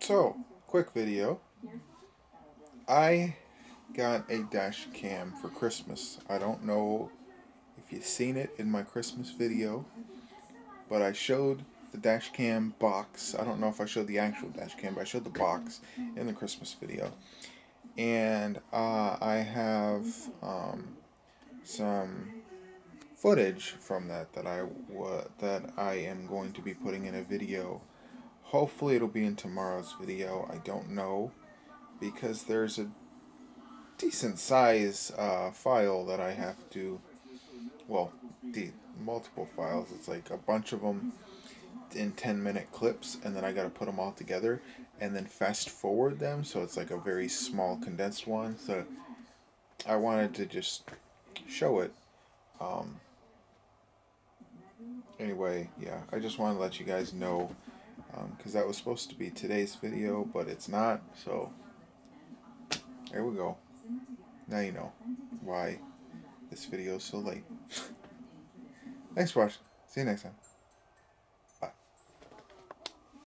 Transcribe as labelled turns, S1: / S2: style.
S1: So, quick video. I got a dash cam for Christmas. I don't know if you've seen it in my Christmas video, but I showed the dash cam box. I don't know if I showed the actual dash cam, but I showed the box in the Christmas video. And uh, I have um, some footage from that that I that I am going to be putting in a video Hopefully it'll be in tomorrow's video. I don't know because there's a decent size uh, file that I have to, well, the multiple files. It's like a bunch of them in 10 minute clips and then I got to put them all together and then fast forward them so it's like a very small condensed one. So I wanted to just show it. Um, anyway, yeah, I just want to let you guys know because um, that was supposed to be today's video, but it's not, so there we go. Now you know why this video is so late. Thanks for watching. See you next time.